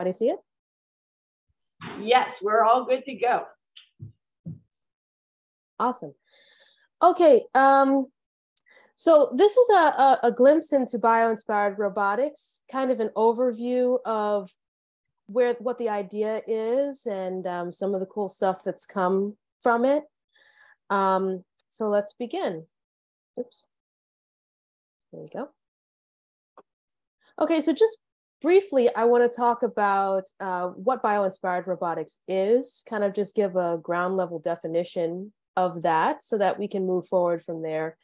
Everybody see it? Yes, we're all good to go. Awesome. Okay, um, so this is a, a, a glimpse into bio-inspired robotics, kind of an overview of where what the idea is and um, some of the cool stuff that's come from it. Um, so let's begin. Oops. There we go. Okay, so just briefly, I want to talk about uh, what bio-inspired robotics is, kind of just give a ground level definition of that so that we can move forward from there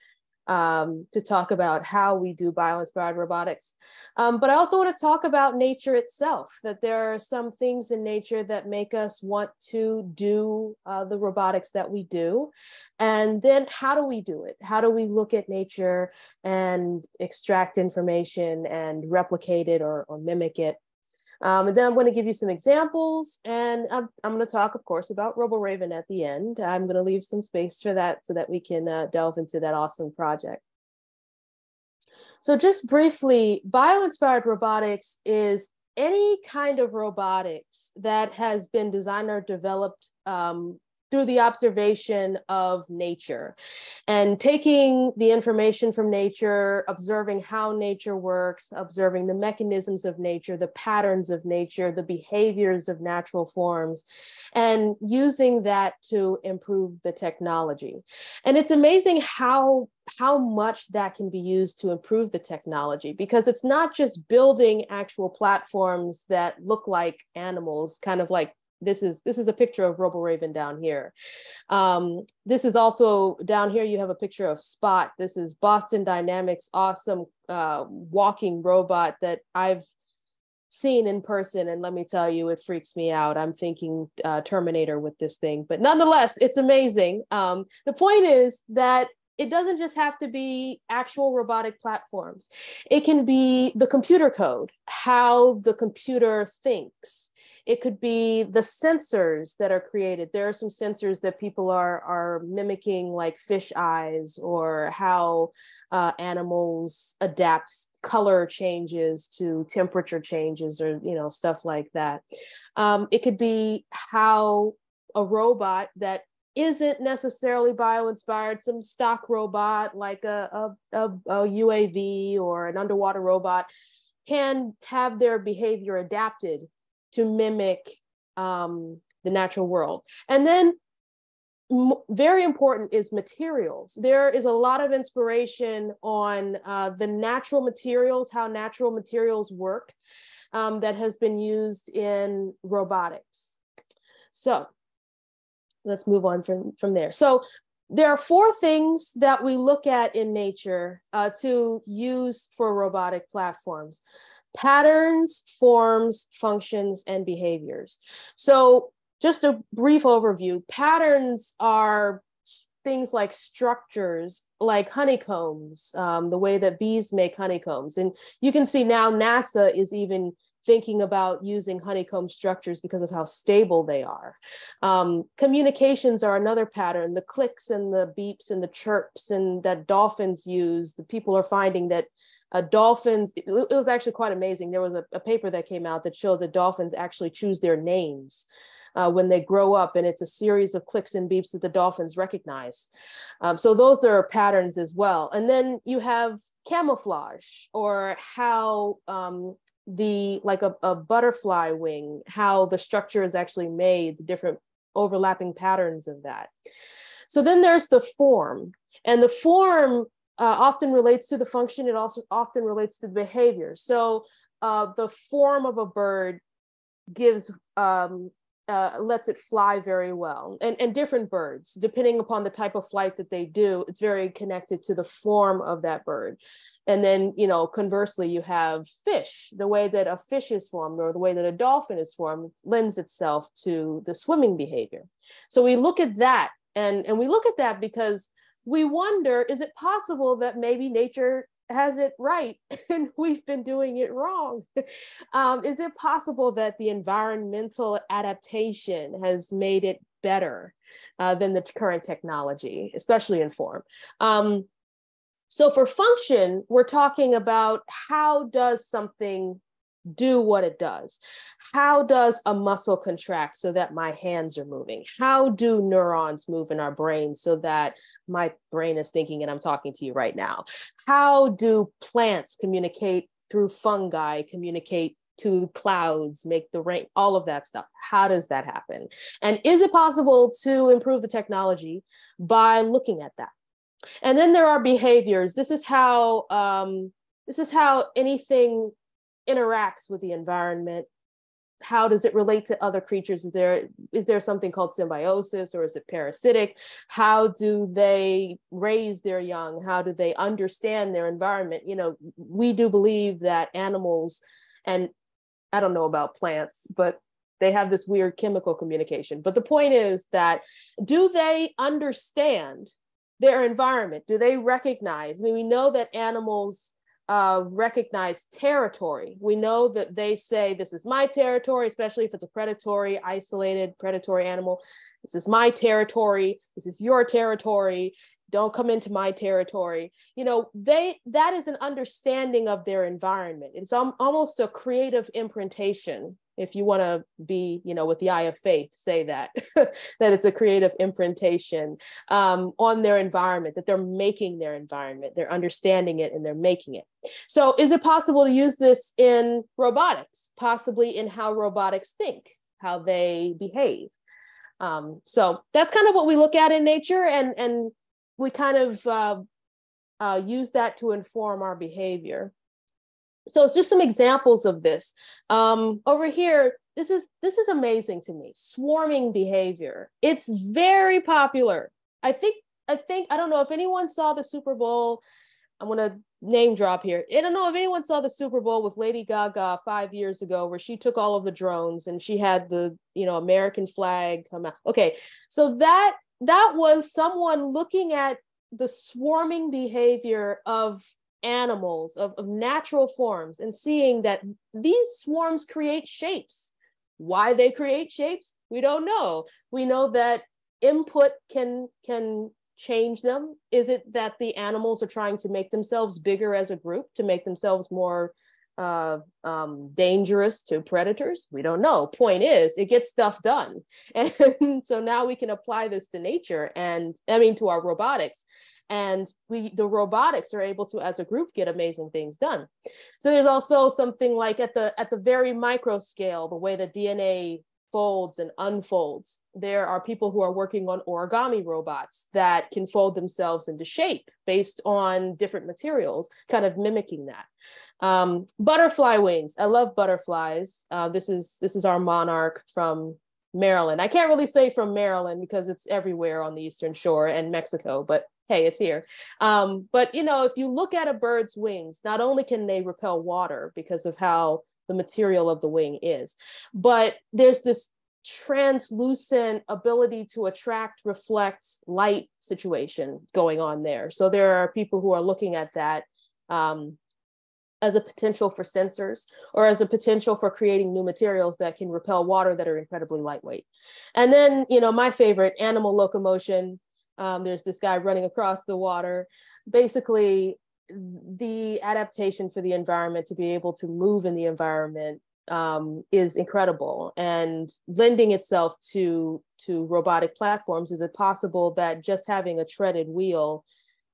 um, to talk about how we do bio-inspired robotics. Um, but I also want to talk about nature itself, that there are some things in nature that make us want to do uh, the robotics that we do. And then how do we do it? How do we look at nature and extract information and replicate it or, or mimic it? Um, and then I'm going to give you some examples, and I'm, I'm going to talk, of course, about RoboRaven at the end. I'm going to leave some space for that so that we can uh, delve into that awesome project. So just briefly, bio-inspired robotics is any kind of robotics that has been designed or developed um, through the observation of nature and taking the information from nature, observing how nature works, observing the mechanisms of nature, the patterns of nature, the behaviors of natural forms, and using that to improve the technology. And it's amazing how how much that can be used to improve the technology because it's not just building actual platforms that look like animals kind of like this is this is a picture of RoboRaven down here. Um, this is also down here. You have a picture of Spot. This is Boston Dynamics, awesome uh, walking robot that I've seen in person, and let me tell you, it freaks me out. I'm thinking uh, Terminator with this thing, but nonetheless, it's amazing. Um, the point is that it doesn't just have to be actual robotic platforms. It can be the computer code, how the computer thinks it could be the sensors that are created. There are some sensors that people are, are mimicking, like fish eyes, or how uh, animals adapt color changes to temperature changes, or you know stuff like that. Um, it could be how a robot that isn't necessarily bio-inspired, some stock robot like a, a, a, a UAV or an underwater robot can have their behavior adapted to mimic um, the natural world. And then very important is materials. There is a lot of inspiration on uh, the natural materials, how natural materials work um, that has been used in robotics. So let's move on from, from there. So there are four things that we look at in nature uh, to use for robotic platforms patterns, forms, functions, and behaviors. So just a brief overview, patterns are things like structures, like honeycombs, um, the way that bees make honeycombs. And you can see now NASA is even thinking about using honeycomb structures because of how stable they are. Um, communications are another pattern, the clicks and the beeps and the chirps and that dolphins use. The people are finding that uh, dolphins, it, was actually quite amazing. There was a, a, paper that came out that showed that dolphins actually choose their names uh, when they grow up, and it's a series of clicks and beeps that the dolphins recognize. Um, so those are patterns as well. And then you have camouflage or how um, the like a, a butterfly wing, how the structure is actually made, the different overlapping patterns of that. So then there's the form, and the form uh, often relates to the function. It also often relates to the behavior. So uh, the form of a bird gives um, uh, lets it fly very well and, and different birds depending upon the type of flight that they do it's very connected to the form of that bird and then you know conversely you have fish the way that a fish is formed or the way that a dolphin is formed lends itself to the swimming behavior so we look at that and and we look at that because we wonder is it possible that maybe nature has it right and we've been doing it wrong? Um, is it possible that the environmental adaptation has made it better uh, than the current technology, especially in form? Um, so for function, we're talking about how does something do what it does. How does a muscle contract so that my hands are moving? How do neurons move in our brain so that my brain is thinking and I'm talking to you right now? How do plants communicate through fungi, communicate to clouds, make the rain, all of that stuff. How does that happen? And is it possible to improve the technology by looking at that? And then there are behaviors. This is how um, this is how anything interacts with the environment. How does it relate to other creatures? Is there is there something called symbiosis or is it parasitic? How do they raise their young? How do they understand their environment? You know we do believe that animals and i don't know about plants but they have this weird chemical communication. But the point is that do they understand their environment? Do they recognize? I mean we know that animals uh, recognize territory. We know that they say, This is my territory, especially if it's a predatory, isolated, predatory animal. This is my territory. This is your territory. Don't come into my territory. You know, they that is an understanding of their environment. It's um, almost a creative imprintation if you want to be you know with the eye of faith say that that it's a creative imprintation um, on their environment that they're making their environment they're understanding it and they're making it. So is it possible to use this in robotics possibly in how robotics think how they behave? Um, so that's kind of what we look at in nature and and we kind of uh, uh, use that to inform our behavior so it's just some examples of this. Um, over here, this is this is amazing to me. Swarming behavior. It's very popular. I think I think I don't know if anyone saw the Super Bowl. I'm gonna name drop here. I don't know if anyone saw the Super Bowl with Lady Gaga five years ago, where she took all of the drones and she had the you know American flag come out. Okay, so that that was someone looking at the swarming behavior of animals, of, of natural forms, and seeing that these swarms create shapes. Why they create shapes, we don't know. We know that input can can change them. Is it that the animals are trying to make themselves bigger as a group to make themselves more uh, um, dangerous to predators? We don't know. Point is, it gets stuff done. And so now we can apply this to nature and I mean to our robotics and we the robotics are able to as a group get amazing things done. So there's also something like at the at the very micro scale the way the dna folds and unfolds there are people who are working on origami robots that can fold themselves into shape based on different materials kind of mimicking that. Um, butterfly wings. I love butterflies. Uh, this is this is our monarch from Maryland. I can't really say from Maryland because it's everywhere on the Eastern Shore and Mexico, but hey, it's here. Um, but you know, if you look at a bird's wings, not only can they repel water because of how the material of the wing is, but there's this translucent ability to attract, reflect light situation going on there. So there are people who are looking at that um, as a potential for sensors or as a potential for creating new materials that can repel water that are incredibly lightweight. And then, you know, my favorite animal locomotion, um, there's this guy running across the water. Basically, the adaptation for the environment to be able to move in the environment um, is incredible and lending itself to to robotic platforms. Is it possible that just having a treaded wheel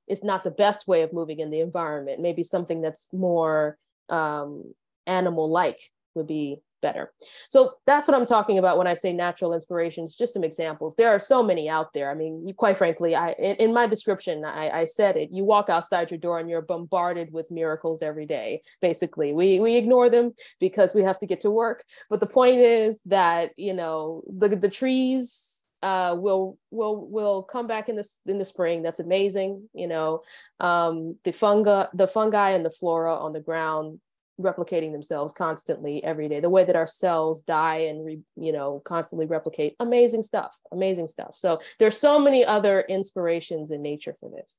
is not the best way of moving in the environment? Maybe something that's more um, animal like would be better. So that's what I'm talking about when I say natural inspirations, just some examples. There are so many out there. I mean, you, quite frankly, I in, in my description, I, I, said it. You walk outside your door and you're bombarded with miracles every day. Basically, we we ignore them because we have to get to work. But the point is that you know the the trees uh, will will will come back in this in the spring. That's amazing. You know, um, the fungi, the fungi and the flora on the ground replicating themselves constantly every day. The way that our cells die and re, you know constantly replicate amazing stuff amazing stuff. So there's so many other inspirations in nature for this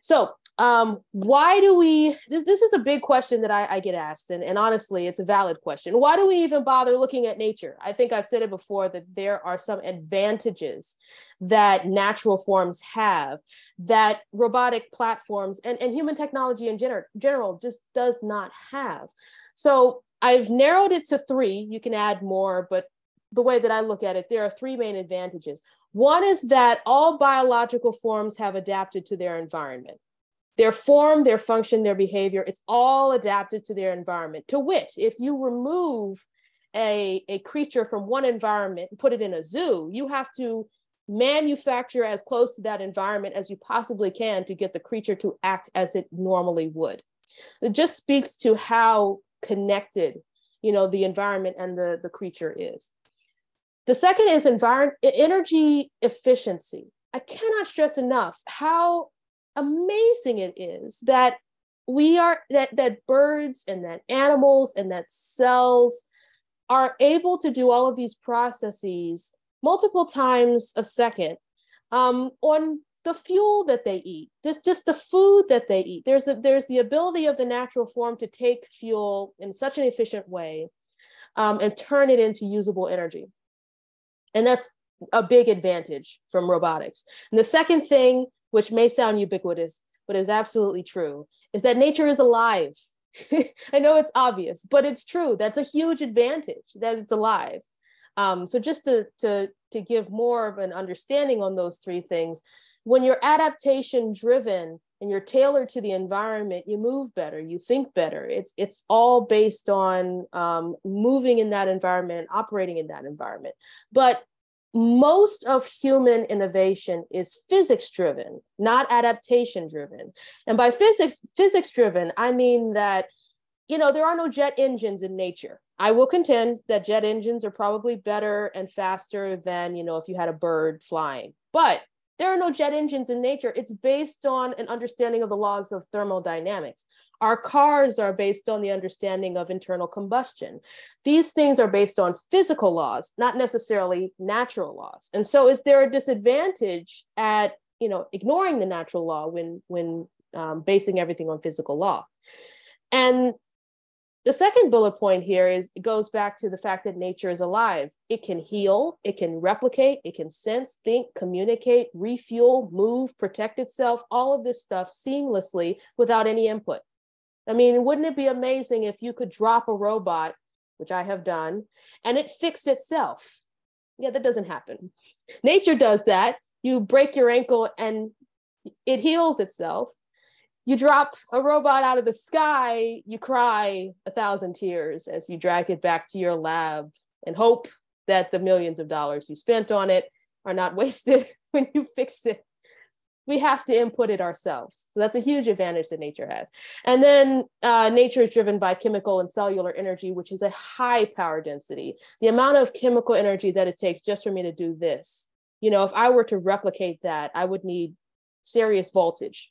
so um, why do we this, this is a big question that I, I get asked and, and honestly it's a valid question. Why do we even bother looking at nature? I think i've said it before that there are some advantages that natural forms have that robotic platforms and, and human technology in gener- general just does not have. So I've narrowed it to three. You can add more, but the way that I look at it, there are three main advantages. One is that all biological forms have adapted to their environment. Their form, their function, their behavior, it's all adapted to their environment. To wit, if you remove a, a creature from one environment and put it in a zoo, you have to manufacture as close to that environment as you possibly can to get the creature to act as it normally would. It just speaks to how connected, you know, the environment and the, the creature is. The second is environment energy efficiency. I cannot stress enough how amazing it is that we are that that birds and that animals and that cells are able to do all of these processes multiple times a second um, on the fuel that they eat, just, just the food that they eat. There's, a, there's the ability of the natural form to take fuel in such an efficient way um, and turn it into usable energy. And that's a big advantage from robotics. And the second thing, which may sound ubiquitous, but is absolutely true, is that nature is alive. I know it's obvious, but it's true. That's a huge advantage that it's alive. Um, so just to, to, to give more of an understanding on those three things, when you're adaptation driven and you're tailored to the environment, you move better, you think better. It's it's all based on um, moving in that environment and operating in that environment. But most of human innovation is physics driven, not adaptation driven. And by physics physics driven, I mean that you know there are no jet engines in nature. I will contend that jet engines are probably better and faster than you know if you had a bird flying. But there are no jet engines in nature. It's based on an understanding of the laws of thermodynamics. Our cars are based on the understanding of internal combustion. These things are based on physical laws, not necessarily natural laws. And so, is there a disadvantage at you know ignoring the natural law when when um, basing everything on physical law? And the second bullet point here is it goes back to the fact that nature is alive. It can heal, it can replicate, it can sense, think, communicate, refuel, move, protect itself, all of this stuff seamlessly without any input. I mean, wouldn't it be amazing if you could drop a robot, which I have done, and it fixed itself? Yeah, that doesn't happen. Nature does that. You break your ankle and it heals itself you drop a robot out of the sky, you cry a thousand tears as you drag it back to your lab and hope that the millions of dollars you spent on it are not wasted when you fix it. We have to input it ourselves. So that's a huge advantage that nature has. And then uh, nature is driven by chemical and cellular energy, which is a high power density. The amount of chemical energy that it takes just for me to do this, you know, if I were to replicate that, I would need serious voltage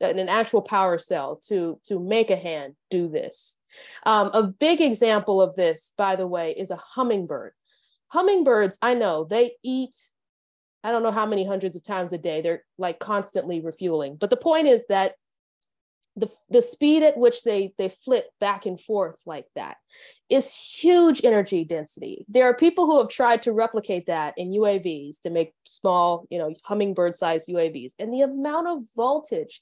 an actual power cell to to make a hand do this. Um, a big example of this, by the way, is a hummingbird. Hummingbirds, I know they eat. I don't know how many hundreds of times a day. They're like constantly refueling. But the point is that the, the speed at which they they flip back and forth like that is huge energy density. There are people who have tried to replicate that in UAVs to make small, you know, hummingbird-sized UAVs, and the amount of voltage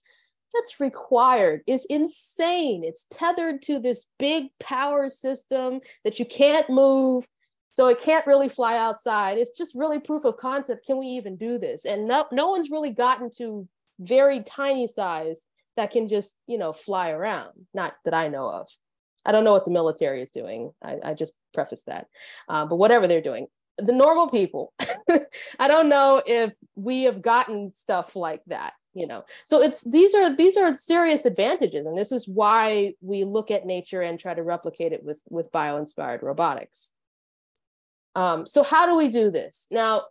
that's required is insane. It's tethered to this big power system that you can't move. So it can't really fly outside. It's just really proof of concept. Can we even do this? And no, no one's really gotten to very tiny size that can just, you know, fly around. Not that I know of. I don't know what the military is doing. I, I just preface that. Uh, but whatever they're doing, the normal people, I don't know if we have gotten stuff like that you know. So it's these are these are serious advantages and this is why we look at nature and try to replicate it with with bio-inspired robotics. Um, so how do we do this? Now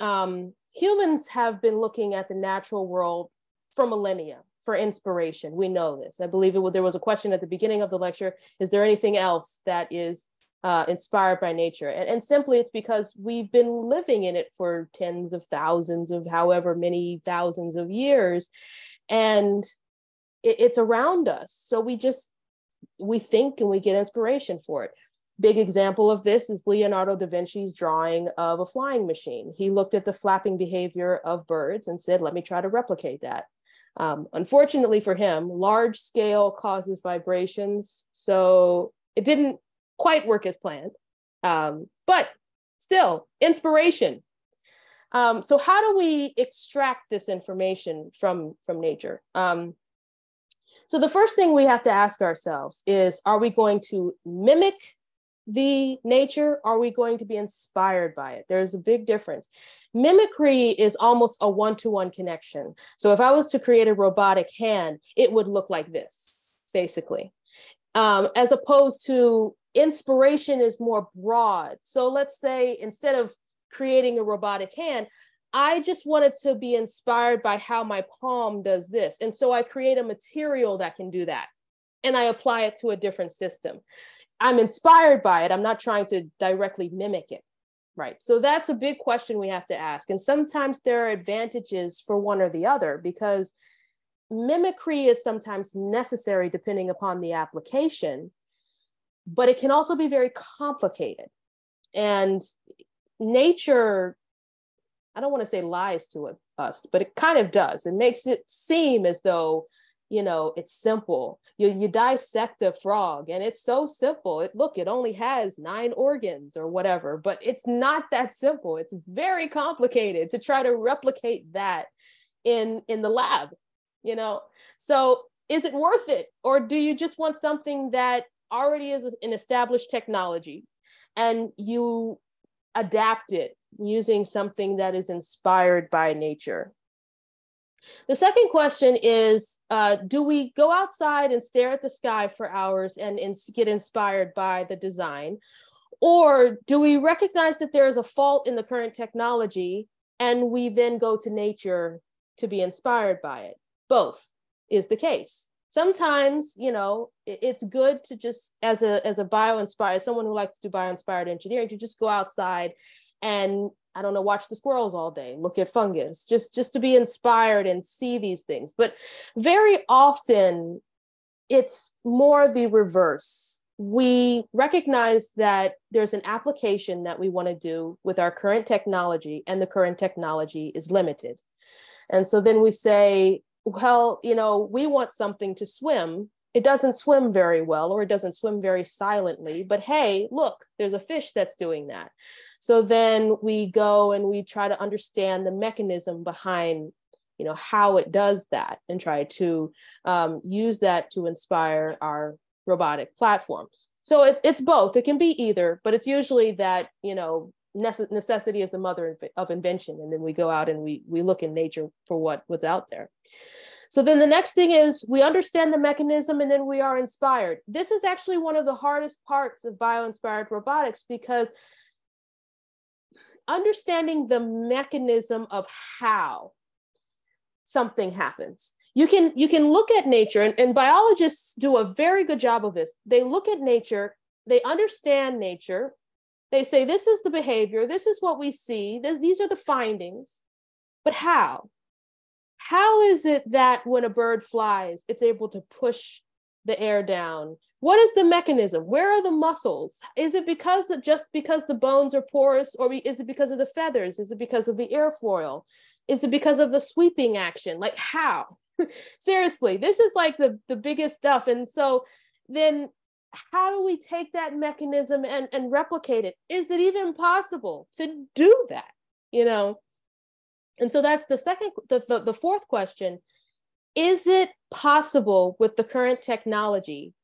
um, humans have been looking at the natural world for millennia for inspiration. We know this. I believe it, there was a question at the beginning of the lecture is there anything else that is uh, inspired by nature. And, and simply it's because we've been living in it for tens of thousands of however many thousands of years. And it, it's around us. So we just, we think and we get inspiration for it. Big example of this is Leonardo da Vinci's drawing of a flying machine. He looked at the flapping behavior of birds and said, let me try to replicate that. Um, unfortunately for him, large scale causes vibrations. So it didn't quite work as planned. Um, but still, inspiration. Um, so how do we extract this information from from nature? Um, so the first thing we have to ask ourselves is, are we going to mimic the nature? Are we going to be inspired by it? There's a big difference. Mimicry is almost a one-to-one connection. So if I was to create a robotic hand, it would look like this, basically. Um, as opposed to inspiration is more broad. So let's say instead of creating a robotic hand, I just wanted to be inspired by how my palm does this. And so I create a material that can do that. And I apply it to a different system. I'm inspired by it. I'm not trying to directly mimic it. Right. So that's a big question we have to ask. And sometimes there are advantages for one or the other because mimicry is sometimes necessary depending upon the application, but it can also be very complicated. And nature, I don't want to say lies to us, but it kind of does. It makes it seem as though you know it's simple. You you dissect a frog and it's so simple. It look it only has nine organs or whatever but it's not that simple. It's very complicated to try to replicate that in in the lab you know? So is it worth it? Or do you just want something that already is an established technology and you adapt it using something that is inspired by nature the second question is uh, Do we go outside and stare at the sky for hours and, and get inspired by the design? Or do we recognize that there is a fault in the current technology and we then go to nature to be inspired by it? Both is the case. Sometimes, you know, it's good to just as a as a bio inspired someone who likes to do bio inspired engineering to just go outside and I don't know, watch the squirrels all day, look at fungus, just just to be inspired and see these things. But very often it's more the reverse. We recognize that there's an application that we want to do with our current technology, and the current technology is limited. And so then we say, well, you know, we want something to swim, it doesn't swim very well or it doesn't swim very silently but hey look there's a fish that's doing that. So then we go and we try to understand the mechanism behind you know how it does that and try to um, use that to inspire our robotic platforms. So it's, it's both. It can be either but it's usually that you know necessity is the mother of invention and then we go out and we we look in nature for what what's out there so then the next thing is we understand the mechanism and then we are inspired. This is actually one of the hardest parts of bio-inspired robotics because understanding the mechanism of how something happens. You can you can look at nature and, and biologists do a very good job of this. They look at nature, they understand nature, they say this is the behavior, this is what we see, this, these are the findings. But how? how is it that when a bird flies, it's able to push the air down? What is the mechanism? Where are the muscles? Is it because of, just because the bones are porous, or is it because of the feathers? Is it because of the airfoil? Is it because of the sweeping action? Like how? Seriously, this is like the, the biggest stuff. And so then how do we take that mechanism and, and replicate it? Is it even possible to do that? You know, and so that's the second, the, the, the fourth question is it possible with the current technology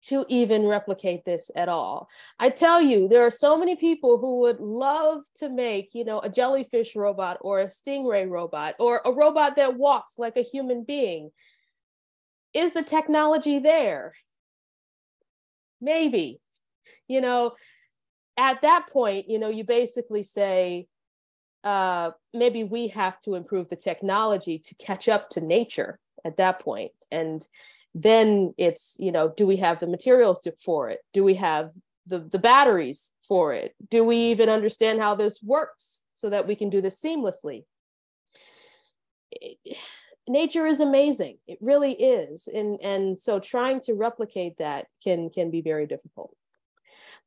to even replicate this at all. I tell you, there are so many people who would love to make, you know, a jellyfish robot or a stingray robot or a robot that walks like a human being. Is the technology there? Maybe. You know, at that point, you know, you basically say, uh, maybe we have to improve the technology to catch up to nature at that point. And then it's you know do we have the materials to, for it? Do we have the, the batteries for it? Do we even understand how this works so that we can do this seamlessly nature is amazing it really is and and so trying to replicate that can can be very difficult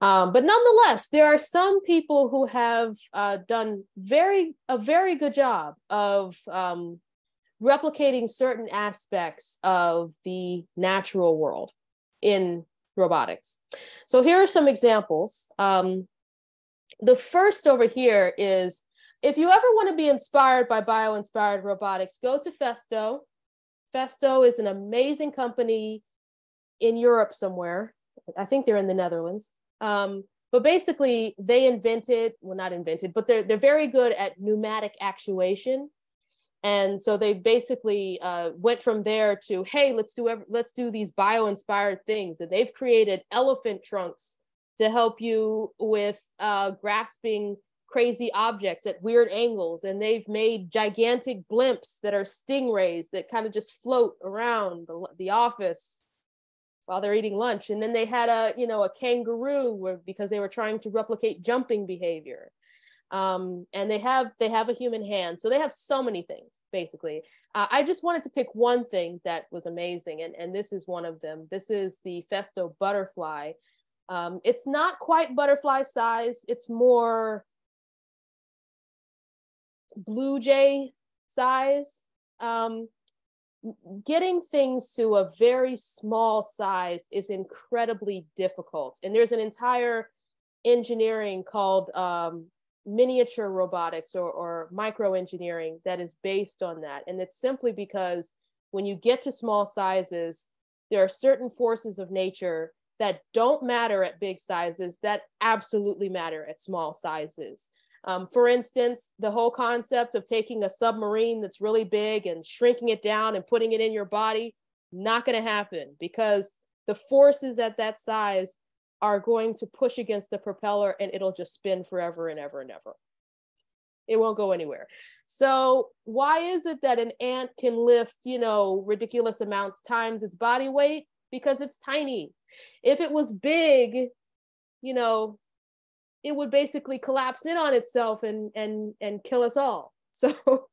um, but nonetheless, there are some people who have uh, done very a very good job of um, replicating certain aspects of the natural world in robotics. So here are some examples. Um, the first over here is if you ever want to be inspired by bio-inspired robotics, go to Festo. Festo is an amazing company in Europe somewhere. I think they're in the Netherlands. Um, but basically, they invented, well, not invented, but they're, they're very good at pneumatic actuation. And so they basically uh, went from there to, hey, let's do let's do these bio-inspired things. And they've created elephant trunks to help you with uh, grasping crazy objects at weird angles. And they've made gigantic blimps that are stingrays that kind of just float around the, the office while they're eating lunch. And then they had a, you know, a kangaroo where, because they were trying to replicate jumping behavior. Um, and they have they have a human hand. So they have so many things, basically. Uh, I just wanted to pick one thing that was amazing, and, and this is one of them. This is the Festo butterfly. Um, it's not quite butterfly size, it's more blue jay size. Um, getting things to a very small size is incredibly difficult. And there's an entire engineering called um, miniature robotics or, or micro engineering that is based on that. And it's simply because when you get to small sizes, there are certain forces of nature that don't matter at big sizes that absolutely matter at small sizes. Um, for instance, the whole concept of taking a submarine that's really big and shrinking it down and putting it in your body, not going to happen because the forces at that size are going to push against the propeller and it'll just spin forever and ever and ever. It won't go anywhere. So why is it that an ant can lift, you know, ridiculous amounts times its body weight? Because it's tiny. If it was big, you know, it would basically collapse in on itself and and and kill us all. So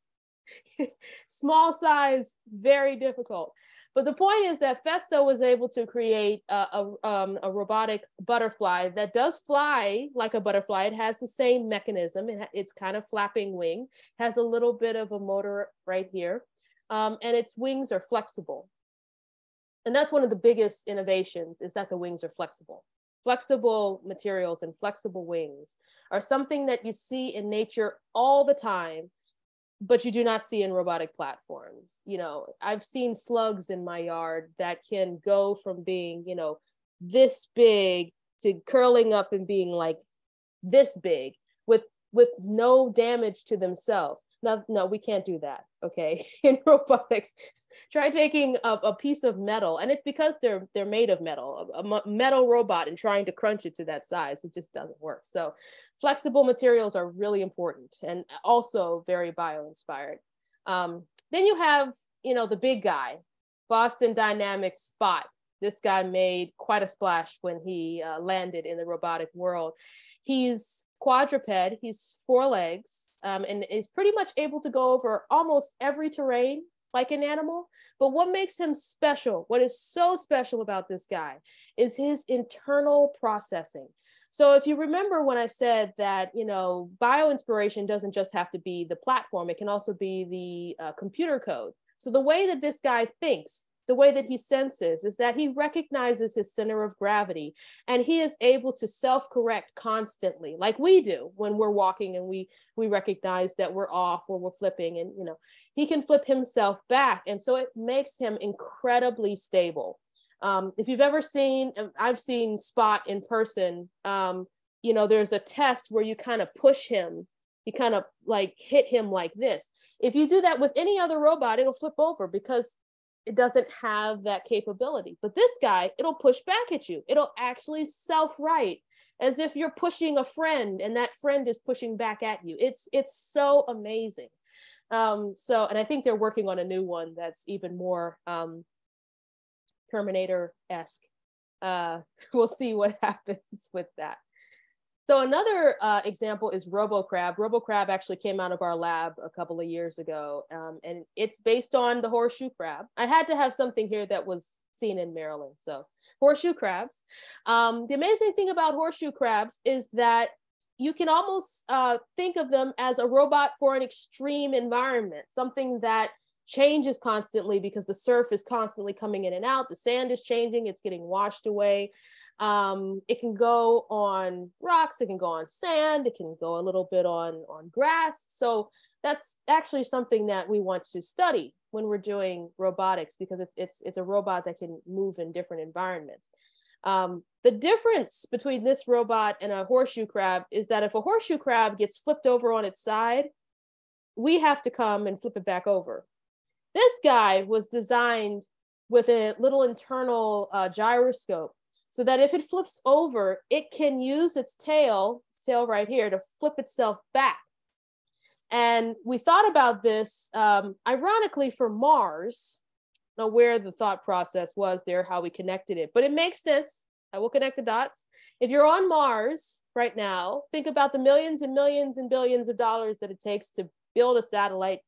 small size, very difficult. But the point is that Festo was able to create a, a, um, a, robotic butterfly that does fly like a butterfly. It has the same mechanism. It it's kind of flapping wing, has a little bit of a motor right here, um, and its wings are flexible. And that's one of the biggest innovations is that the wings are flexible flexible materials and flexible wings are something that you see in nature all the time but you do not see in robotic platforms. You know i've seen slugs in my yard that can go from being you know this big to curling up and being like this big with with no damage to themselves. No no we can't do that okay? In robotics try taking a, a, piece of metal and it's because they're they're made of metal a, a, metal robot and trying to crunch it to that size it just doesn't work. So flexible materials are really important and also very bio inspired um, then you have you know the big guy boston dynamics spot. This guy made quite a splash when he uh, landed in the robotic world. He's quadruped he's four legs um, and is pretty much able to go over almost every terrain like an animal. But what makes him special, what is so special about this guy, is his internal processing. So if you remember when I said that, you know, bio inspiration doesn't just have to be the platform, it can also be the uh, computer code. So the way that this guy thinks the way that he senses is that he recognizes his center of gravity and he is able to self-correct constantly like we do when we're walking and we we recognize that we're off or we're flipping and you know he can flip himself back. And so it makes him incredibly stable. Um, if you've ever seen i've seen spot in person um, you know there's a test where you kind of push him you kind of like hit him like this. If you do that with any other robot it'll flip over because it doesn't have that capability. But this guy, it'll push back at you. It'll actually self-right as if you're pushing a friend and that friend is pushing back at you. It's it's so amazing. Um, so, and I think they're working on a new one that's even more um, Terminator-esque. Uh, we'll see what happens with that. So another uh, example is RoboCrab. RoboCrab actually came out of our lab a couple of years ago, um, and it's based on the horseshoe crab. I had to have something here that was seen in Maryland, so horseshoe crabs. Um, the amazing thing about horseshoe crabs is that you can almost uh, think of them as a robot for an extreme environment, something that changes constantly because the surf is constantly coming in and out. The sand is changing, it's getting washed away. Um, it can go on rocks, it can go on sand, it can go a little bit on, on grass. So that's actually something that we want to study when we're doing robotics because it's, it's, it's a robot that can move in different environments. Um, the difference between this robot and a horseshoe crab is that if a horseshoe crab gets flipped over on its side, we have to come and flip it back over. This guy was designed with a little internal uh, gyroscope so that if it flips over, it can use its tail, tail right here, to flip itself back. And we thought about this, um, ironically, for Mars, know where the thought process was there, how we connected it, but it makes sense. I will connect the dots. If you're on Mars right now, think about the millions and millions and billions of dollars that it takes to build a satellite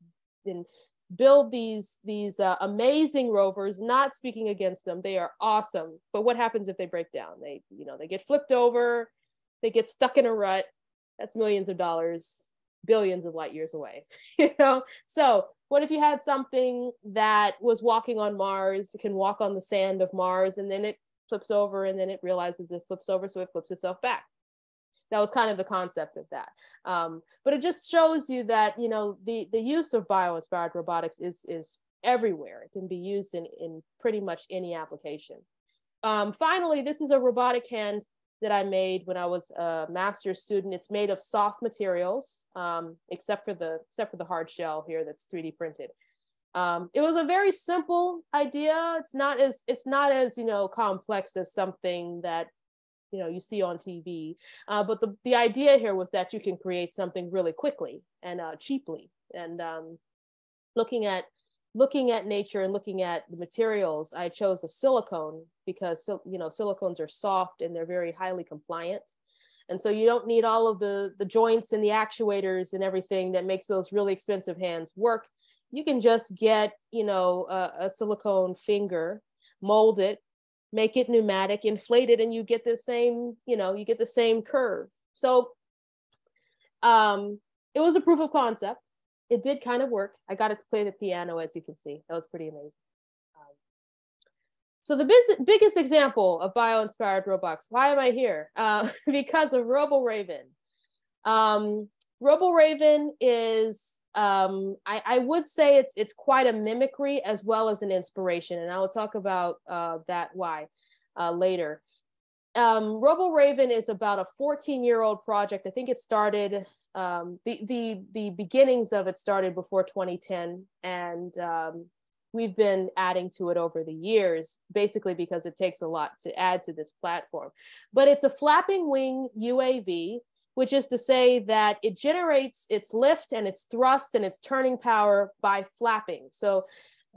and build these these uh, amazing rovers not speaking against them. They are awesome. But what happens if they break down? They you know they get flipped over. They get stuck in a rut. That's millions of dollars billions of light years away you know? So what if you had something that was walking on mars can walk on the sand of mars and then it flips over and then it realizes it flips over so it flips itself back that was kind of the concept of that. Um, but it just shows you that you know the the use of bio-inspired robotics is is everywhere. It can be used in in pretty much any application. Um, finally, this is a robotic hand that I made when I was a master's student. It's made of soft materials, um, except for the except for the hard shell here that's 3D printed. Um, it was a very simple idea. It's not as it's not as you know complex as something that you know you see on TV. Uh, but the the idea here was that you can create something really quickly and uh, cheaply. And um, looking at looking at nature and looking at the materials, I chose a silicone because you know silicones are soft and they're very highly compliant. And so you don't need all of the the joints and the actuators and everything that makes those really expensive hands work. You can just get you know a, a silicone finger, mold it, make it pneumatic, inflate it, and you get the same, you know, you get the same curve. So um, it was a proof of concept. It did kind of work. I got it to play the piano, as you can see. That was pretty amazing. Um, so the biz- biggest example of bio-inspired robots. Why am I here? Uh, because of RoboRaven. Um, RoboRaven is um, I, I, would say it's it's quite a mimicry as well as an inspiration, and I will talk about uh, that why uh, later. Um, Robo Raven is about a 14 year old project. I think it started um, the the the beginnings of it started before 2010, and um, we've been adding to it over the years, basically because it takes a lot to add to this platform. But it's a flapping wing UAV which is to say that it generates its lift and its thrust and its turning power by flapping. So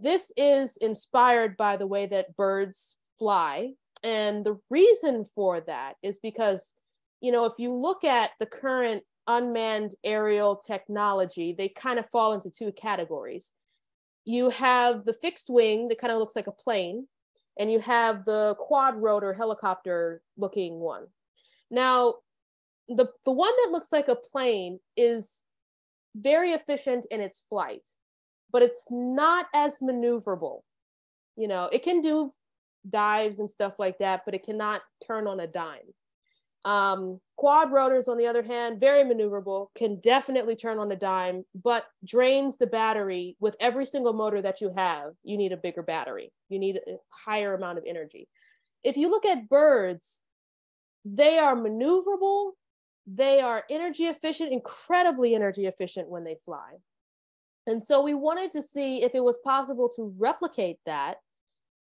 this is inspired by the way that birds fly. And the reason for that is because, you know, if you look at the current unmanned aerial technology, they kind of fall into two categories. You have the fixed wing that kind of looks like a plane, and you have the quad rotor helicopter looking one. Now, the the one that looks like a plane is very efficient in its flight, but it's not as maneuverable. You know, it can do dives and stuff like that, but it cannot turn on a dime. Um, quad rotors, on the other hand, very maneuverable, can definitely turn on a dime, but drains the battery with every single motor that you have. You need a bigger battery, you need a higher amount of energy. If you look at birds, they are maneuverable, they are energy efficient, incredibly energy efficient when they fly. And so we wanted to see if it was possible to replicate that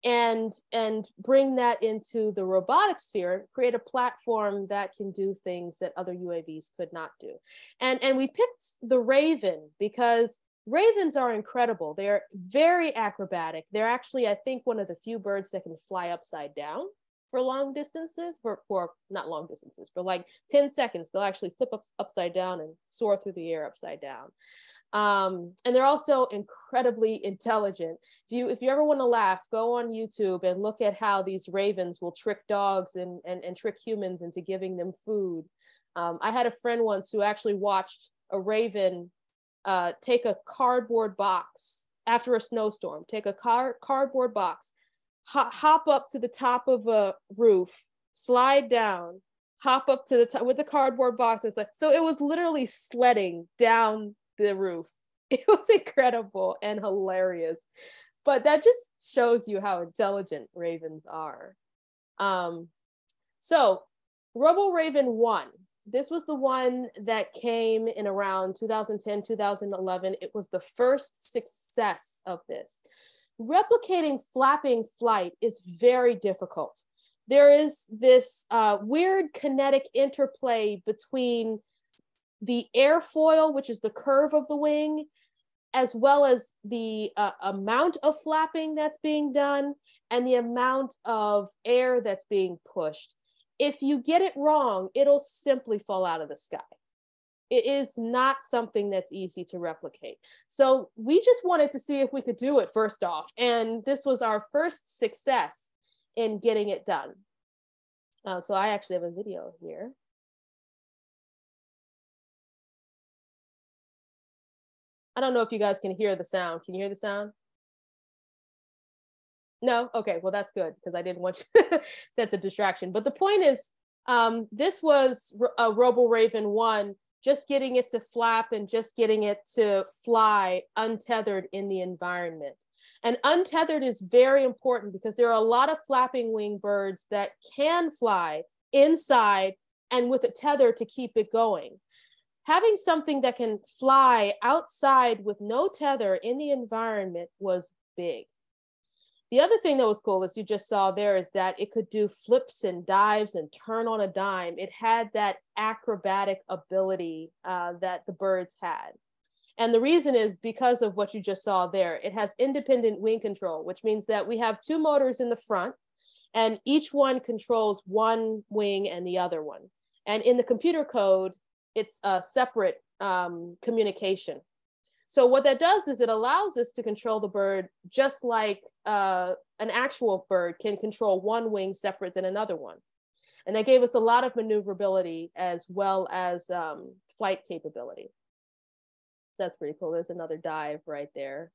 and and bring that into the robotic sphere create a platform that can do things that other uavs could not do. And and we picked the raven because ravens are incredible. They're very acrobatic. They're actually i think one of the few birds that can fly upside down for long distances, for, for not long distances, for like 10 seconds, they'll actually flip up, upside down and soar through the air upside down. Um, and they're also incredibly intelligent. If you if you ever want to laugh, go on YouTube and look at how these ravens will trick dogs and and, and trick humans into giving them food. Um, I had a friend once who actually watched a raven uh, take a cardboard box after a snowstorm, take a car cardboard box, hop up to the top of a roof, slide down, hop up to the top with the cardboard box. It's like so it was literally sledding down the roof. It was incredible and hilarious. But that just shows you how intelligent ravens are. Um, so Robo Raven 1. This was the one that came in around 2010, 2011. It was the first success of this. Replicating flapping flight is very difficult. There is this uh, weird kinetic interplay between the airfoil, which is the curve of the wing, as well as the uh, amount of flapping that's being done and the amount of air that's being pushed if you get it wrong, it'll simply fall out of the sky. It is not something that's easy to replicate. So we just wanted to see if we could do it first off. And this was our first success in getting it done. Uh, so I actually have a video here. I don't know if you guys can hear the sound. Can you hear the sound? No, okay, well that's good because I didn't want you. that's a distraction. But the point is, um, this was a Robo Raven one, just getting it to flap and just getting it to fly untethered in the environment. And untethered is very important because there are a lot of flapping wing birds that can fly inside and with a tether to keep it going. Having something that can fly outside with no tether in the environment was big. The other thing that was cool, as you just saw there, is that it could do flips and dives and turn on a dime. It had that acrobatic ability uh, that the birds had. And the reason is because of what you just saw there. It has independent wing control, which means that we have two motors in the front, and each one controls one wing and the other one. And in the computer code, it's a separate um, communication. So what that does is it allows us to control the bird just like uh, an actual bird can control one wing separate than another one. And that gave us a lot of maneuverability as well as um, flight capability. So That's pretty cool. There's another dive right there.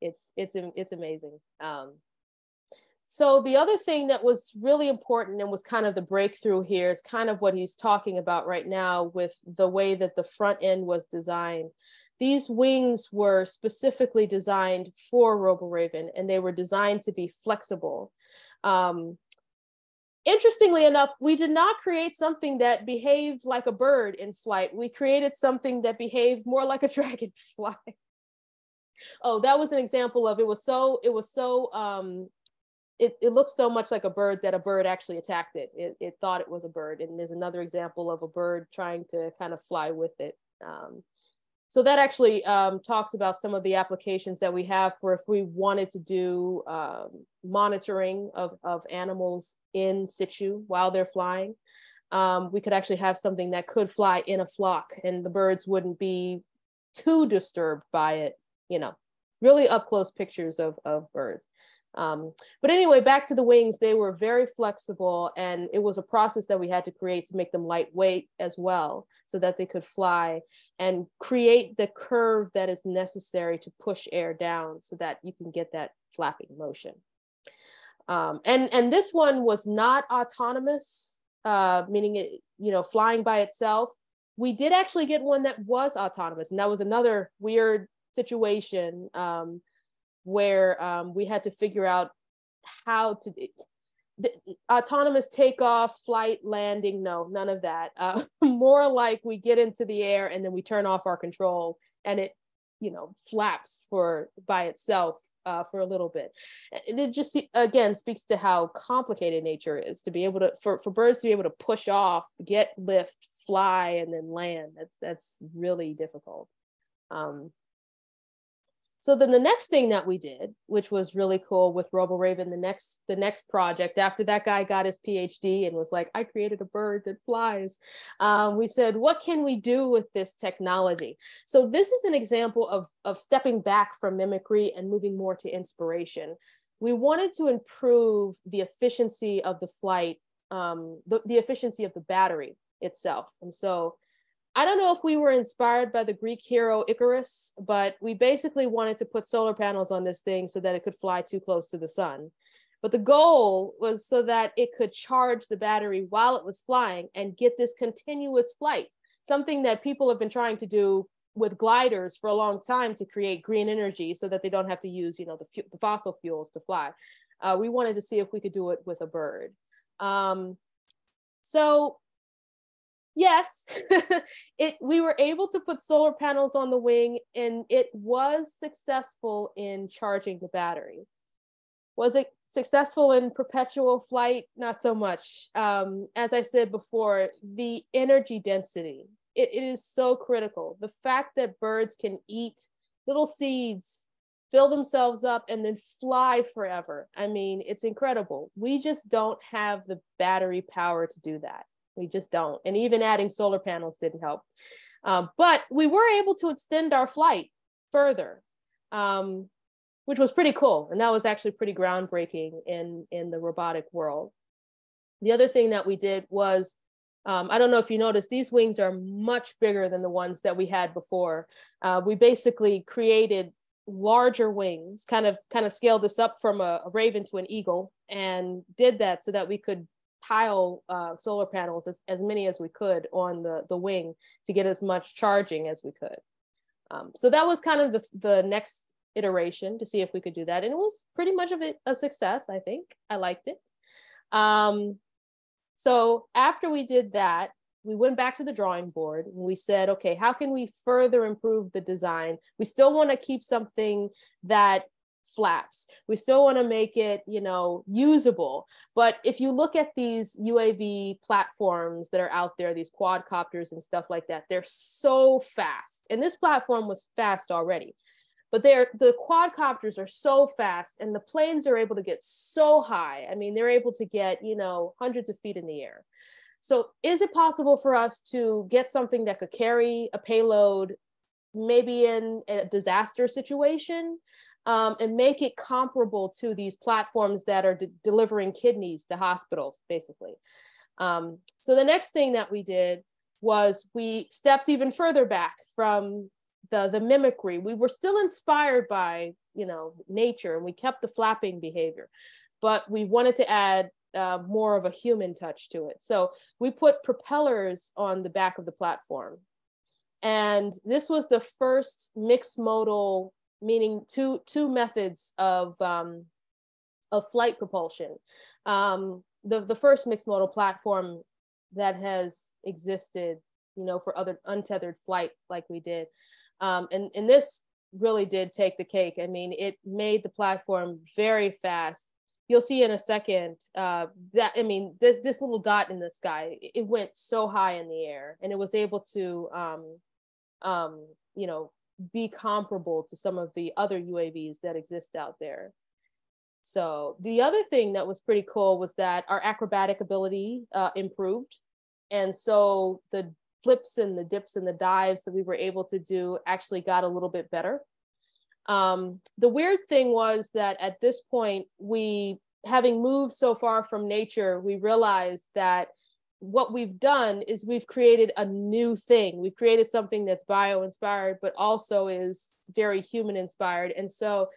It's it's it's amazing. Um, so the other thing that was really important and was kind of the breakthrough here is kind of what he's talking about right now with the way that the front end was designed. These wings were specifically designed for RoboRaven and they were designed to be flexible. Um, interestingly enough, we did not create something that behaved like a bird in flight. We created something that behaved more like a dragonfly. oh, that was an example of it was so, it was so, um, it, it looked so much like a bird that a bird actually attacked it. it. It thought it was a bird. And there's another example of a bird trying to kind of fly with it. Um, so that actually um, talks about some of the applications that we have for if we wanted to do um, monitoring of, of animals in situ while they're flying. Um, we could actually have something that could fly in a flock and the birds wouldn't be too disturbed by it, you know, really up close pictures of, of birds. Um, but anyway, back to the wings, they were very flexible and it was a process that we had to create to make them lightweight as well so that they could fly and create the curve that is necessary to push air down so that you can get that flapping motion. Um, and, and this one was not autonomous, uh, meaning it, you know, flying by itself. We did actually get one that was autonomous and that was another weird situation. Um, where um, we had to figure out how to the, autonomous takeoff, flight, landing. No, none of that. Uh, more like we get into the air and then we turn off our control and it, you know, flaps for by itself uh, for a little bit. And it just again speaks to how complicated nature is to be able to for, for birds to be able to push off, get lift, fly, and then land. That's that's really difficult. Um, so then the next thing that we did, which was really cool with RoboRaven, the next the next project after that guy got his PhD and was like, I created a bird that flies. Um, we said, what can we do with this technology? So this is an example of of stepping back from mimicry and moving more to inspiration. We wanted to improve the efficiency of the flight, um, the, the efficiency of the battery itself, and so I don't know if we were inspired by the Greek hero Icarus, but we basically wanted to put solar panels on this thing so that it could fly too close to the sun. But the goal was so that it could charge the battery while it was flying and get this continuous flight, something that people have been trying to do with gliders for a long time to create green energy so that they don't have to use, you know, the, the fossil fuels to fly. Uh, we wanted to see if we could do it with a bird. Um, so yes, it we were able to put solar panels on the wing and it was successful in charging the battery. Was it successful in perpetual flight? Not so much. Um, as I said before, the energy density, it, it is so critical. The fact that birds can eat little seeds, fill themselves up, and then fly forever. I mean, it's incredible. We just don't have the battery power to do that. We just don't. And even adding solar panels didn't help. Um, but we were able to extend our flight further, um, which was pretty cool. And that was actually pretty groundbreaking in, in the robotic world. The other thing that we did was, um, I don't know if you noticed, these wings are much bigger than the ones that we had before. Uh, we basically created larger wings, kind of kind of scaled this up from a, a raven to an eagle, and did that so that we could pile uh, solar panels as, as many as we could on the, the wing to get as much charging as we could. Um, so that was kind of the, the next iteration to see if we could do that. And it was pretty much of a success, I think. I liked it. Um, so after we did that, we went back to the drawing board and we said, okay, how can we further improve the design? We still want to keep something that flaps. We still want to make it, you know, usable. But if you look at these UAV platforms that are out there, these quadcopters and stuff like that, they're so fast. And this platform was fast already. But they're the quadcopters are so fast and the planes are able to get so high. I mean, they're able to get, you know, hundreds of feet in the air. So is it possible for us to get something that could carry a payload maybe in a disaster situation um, and make it comparable to these platforms that are de- delivering kidneys to hospitals, basically. Um, so the next thing that we did was we stepped even further back from the the mimicry. We were still inspired by you know nature, and we kept the flapping behavior, but we wanted to add uh, more of a human touch to it. So we put propellers on the back of the platform. And this was the first mixed modal meaning two two methods of um, of flight propulsion. Um, the the first mixed modal platform that has existed, you know, for other untethered flight like we did, um, and and this really did take the cake. I mean, it made the platform very fast. You'll see in a second uh, that I mean this this little dot in the sky. It went so high in the air, and it was able to um, um, you know be comparable to some of the other UAVs that exist out there. So the other thing that was pretty cool was that our acrobatic ability uh, improved. And so the flips and the dips and the dives that we were able to do actually got a little bit better. Um, the weird thing was that at this point, we, having moved so far from nature, we realized that what we've done is we've created a new thing. We've created something that's bio inspired, but also is very human inspired. And so,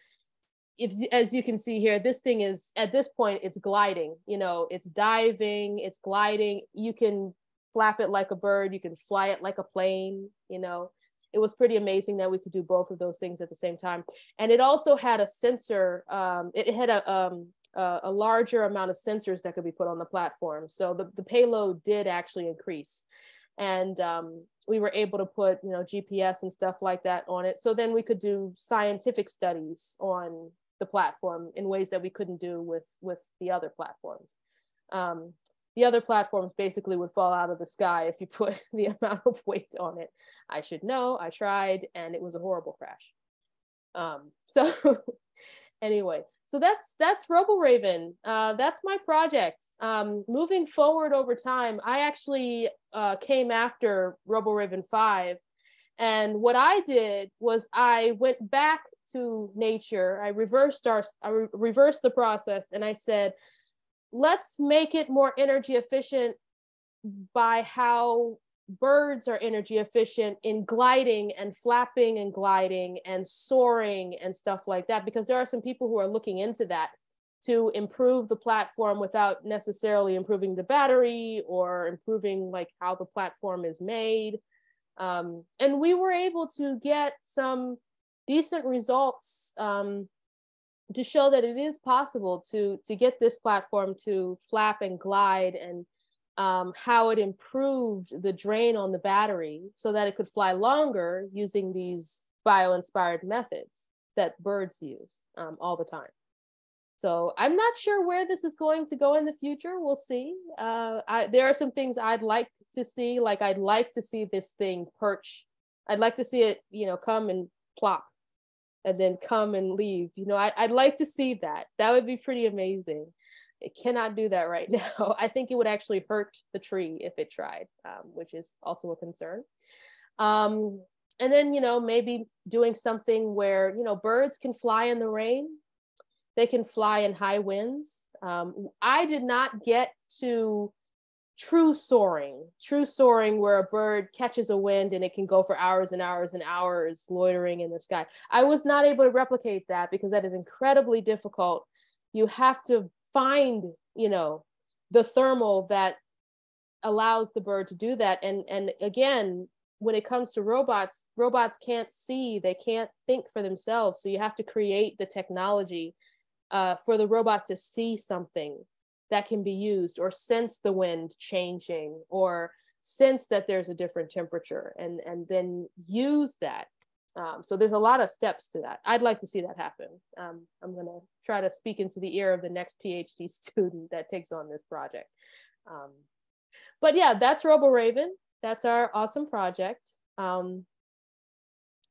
if as you can see here, this thing is at this point it's gliding. You know, it's diving, it's gliding. You can flap it like a bird. You can fly it like a plane. You know, it was pretty amazing that we could do both of those things at the same time. And it also had a sensor. Um, it had a um, uh, a larger amount of sensors that could be put on the platform. So the, the payload did actually increase. And um, we were able to put, you know, GPS and stuff like that on it. So then we could do scientific studies on the platform in ways that we couldn't do with, with the other platforms. Um, the other platforms basically would fall out of the sky if you put the amount of weight on it. I should know, I tried, and it was a horrible crash. Um, so anyway, so that's that's Robo Raven. Uh, that's my project. Um, moving forward over time, I actually uh, came after Robo Raven five, and what I did was I went back to nature. I reversed our I re- reversed the process, and I said, let's make it more energy efficient by how birds are energy efficient in gliding and flapping and gliding and soaring and stuff like that because there are some people who are looking into that to improve the platform without necessarily improving the battery or improving like how the platform is made. Um, and we were able to get some decent results um, to show that it is possible to to get this platform to flap and glide and um, how it improved the drain on the battery so that it could fly longer using these bio-inspired methods that birds use um, all the time. So I'm not sure where this is going to go in the future. We'll see. Uh, I, there are some things I'd like to see. Like I'd like to see this thing perch. I'd like to see it, you know, come and plop and then come and leave. You know, I, would like to see that. That would be pretty amazing. It cannot do that right now. I think it would actually hurt the tree if it tried, um, which is also a concern. Um, and then, you know, maybe doing something where, you know, birds can fly in the rain, they can fly in high winds. Um, I did not get to true soaring, true soaring where a bird catches a wind and it can go for hours and hours and hours loitering in the sky. I was not able to replicate that because that is incredibly difficult. You have to find you know the thermal that allows the bird to do that. And and again when it comes to robots robots can't see they can't think for themselves. So you have to create the technology uh, for the robot to see something that can be used or sense the wind changing or sense that there's a different temperature and and then use that um, so there's a lot of steps to that. I'd like to see that happen. Um, I'm going to try to speak into the ear of the next PhD student that takes on this project. Um, but yeah, that's RoboRaven. That's our awesome project. Um,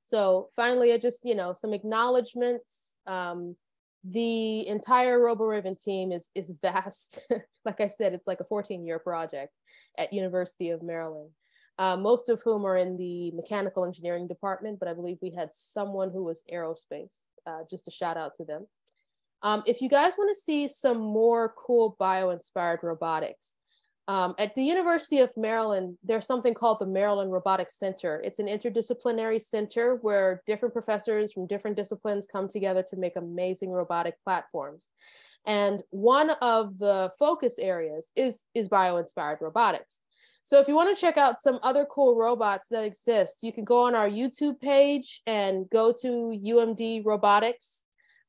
so finally, I just, you know, some acknowledgements. Um, the entire RoboRaven team is, is vast. like I said, it's like a 14 year project at University of Maryland uh, most of whom are in the mechanical engineering department, but I believe we had someone who was aerospace, uh, just a shout out to them. Um, if you guys wanna see some more cool bio-inspired robotics, um, at the University of Maryland, there's something called the Maryland Robotics Center. It's an interdisciplinary center where different professors from different disciplines come together to make amazing robotic platforms. And one of the focus areas is, is bio-inspired robotics. So if you want to check out some other cool robots that exist, you can go on our YouTube page and go to UMD Robotics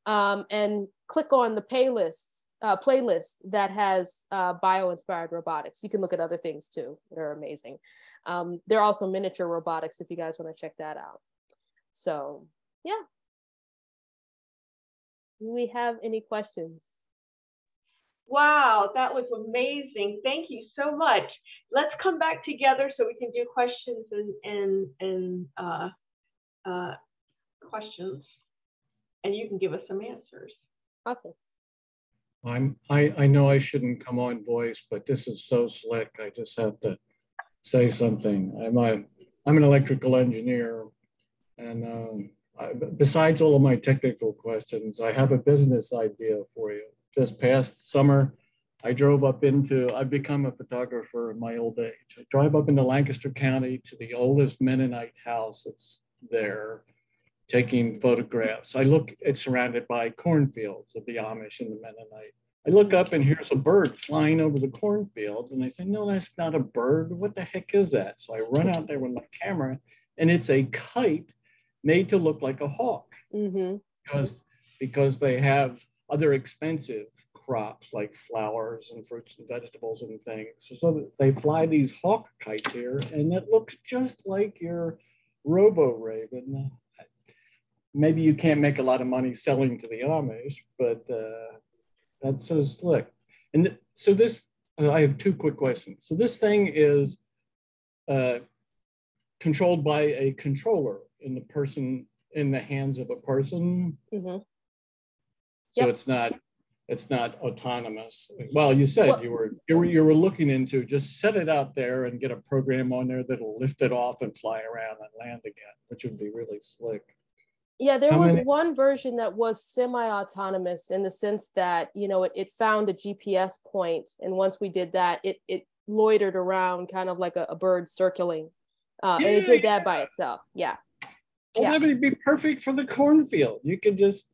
um, and click on the playlist, uh, playlist that has uh, bio-inspired robotics. You can look at other things too that are amazing. Um, there are also miniature robotics if you guys want to check that out. So yeah. Do we have any questions? Wow, that was amazing. Thank you so much. Let's come back together so we can do questions and and and uh, uh, questions, and you can give us some answers. Awesome. I'm I I know I shouldn't come on voice, but this is so slick. I just have to say something. I'm a I'm an electrical engineer, and um, I, besides all of my technical questions, I have a business idea for you this past summer, I drove up into, I've become a photographer in my old age. I drive up into Lancaster County to the oldest Mennonite house that's there, taking photographs. I look, it's surrounded by cornfields of the Amish and the Mennonite. I look up and here's a bird flying over the cornfield. And I say, no, that's not a bird. What the heck is that? So I run out there with my camera and it's a kite made to look like a hawk mm-hmm. because, because they have other expensive crops like flowers and fruits and vegetables and things. So they fly these hawk kites here, and it looks just like your RoboRaven. Maybe you can't make a lot of money selling to the Amish, but uh, that's so slick. And th so this, uh, I have two quick questions. So this thing is uh, controlled by a controller in the person, in the hands of a person. Mm -hmm. So yep. it's not it's not autonomous. Well, you said well, you were you were you were looking into just set it out there and get a program on there that'll lift it off and fly around and land again, which would be really slick. Yeah, there How was many? one version that was semi-autonomous in the sense that you know it, it found a GPS point, and once we did that, it it loitered around, kind of like a, a bird circling. Uh, Yeah, and it did yeah. that by itself. Yeah. Well, Yeah. that would be perfect for the cornfield. You could just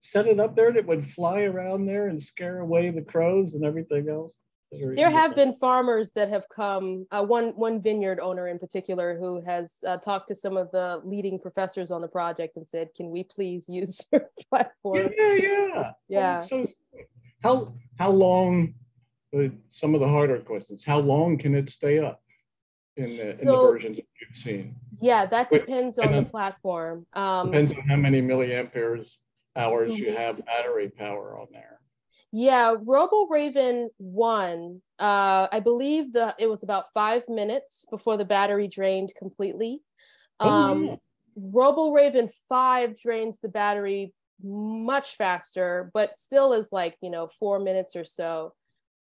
set it up there and it would fly around there and scare away the crows and everything else. There have been farmers that have come. Uh, one one vineyard owner in particular who has uh, talked to some of the leading professors on the project and said, "Can we please use your platform?" Yeah, yeah. Oh, Yeah. so how how long? Uh, some of the harder questions. How long can it stay up in the in the versions that you've seen? Yeah, that depends on the platform. Um, Depends on how many milliamperes hours you Mhm. have battery power on there. Yeah, Robo Raven one. Uh, I believe the it was about five minutes before the battery drained completely. Oh, Um, yeah. Robo Raven five drains the battery much faster, but still is like you know four minutes or so.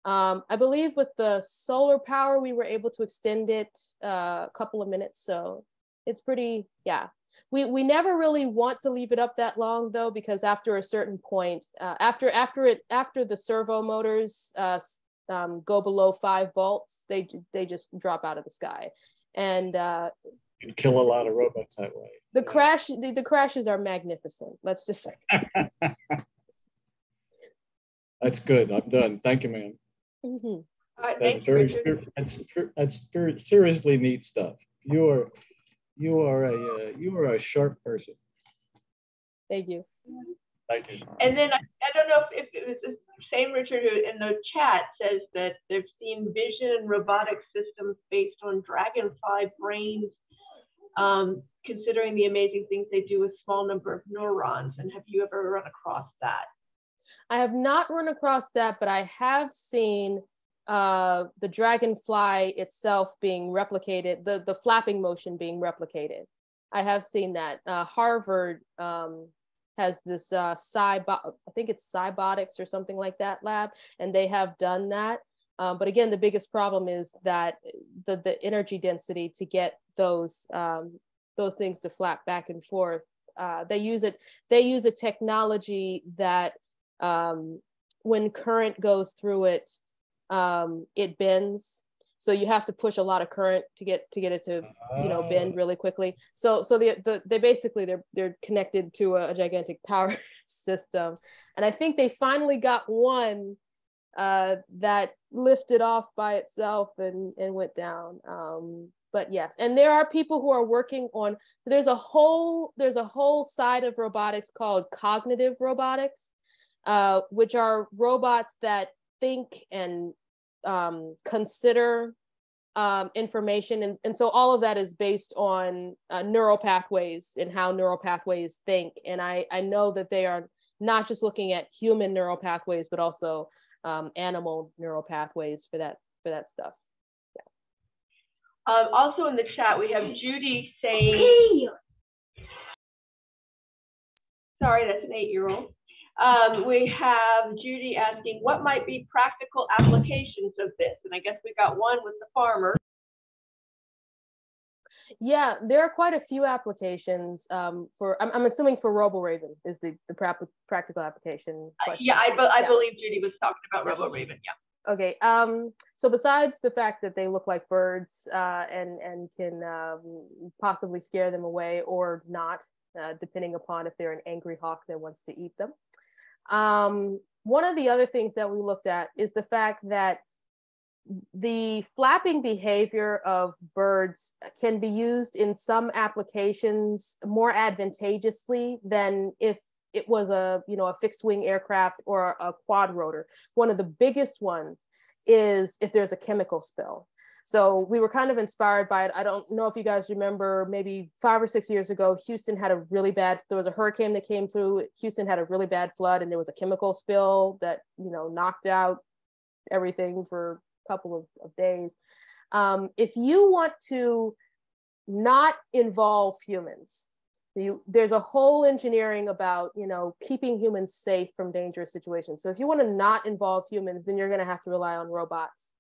Um, I believe with the solar power we were able to extend it uh, a couple of minutes, so it's pretty yeah. We we never really want to leave it up that long though, because after a certain point, uh, after after it after the servo motors uh, um, go below five volts, they they just drop out of the sky, and uh, You'd kill a lot of robots that way. the Yeah. crash the, the crashes are magnificent. Let's just say. That's good. I'm done. Thank you, ma'am. Mhm. All right, That's thank you, very ser- that's that's ver- seriously neat stuff. You are you are a uh, you are a sharp person. Thank you. Thank you. And then I, I don't know if, if it was the same Richard who in the chat says that they've seen vision and robotic systems based on dragonfly brains, um, considering the amazing things they do with small number of neurons. And have you ever run across that? I have not run across that, but I have seen uh, the dragonfly itself being replicated, the, the flapping motion being replicated. I have seen that. Uh, Harvard um, has this uh, Cybo- I think it's Cybotics or something like that lab, and they have done that. Um, but again, the biggest problem is that the, the energy density to get those um, those things to flap back and forth. Uh, they use it. They use a technology that um, when current goes through it, um, it bends. So you have to push a lot of current to get to get it to you know Oh, bend really quickly. So so the, the they basically they're they're connected to a, a gigantic power system, and I think they finally got one uh, that lifted off by itself and and went down. Um, but yes, and there are people who are working on. There's a whole there's a whole side of robotics called cognitive robotics, uh, which are robots that think and um, consider um, information. And, and so all of that is based on uh, neural pathways and how neural pathways think. And I, I know that they are not just looking at human neural pathways, but also um, animal neural pathways for that for that stuff. Um, also in the chat, we have Judy saying, sorry, that's an eight-year-old. Um, we have Judy asking, what might be practical applications of this? And I guess we got one with the farmer. Yeah, there are quite a few applications um, for. I'm, I'm assuming for RoboRaven is the the prap- practical application. Uh. Yeah, I, be- I Yeah. believe Judy was talking about Yeah. Robo Raven, yeah. Okay. Um, so besides the fact that they look like birds uh, and and can um, possibly scare them away or not, uh, depending upon if they're an angry hawk that wants to eat them. Um, one of the other things that we looked at is the fact that the flapping behavior of birds can be used in some applications more advantageously than if it was a you know a fixed wing aircraft or a quad rotor. One of the biggest ones is if there's a chemical spill so we were kind of inspired by it. I don't know if you guys remember maybe five or six years ago houston had a really bad there was a hurricane that came through. Houston had a really bad flood and there was a chemical spill that you know knocked out everything for a couple of, of days. Um, if you want to not involve humans you, there's a whole engineering about you know keeping humans safe from dangerous situations. So if you want to not involve humans then you're going to have to rely on robots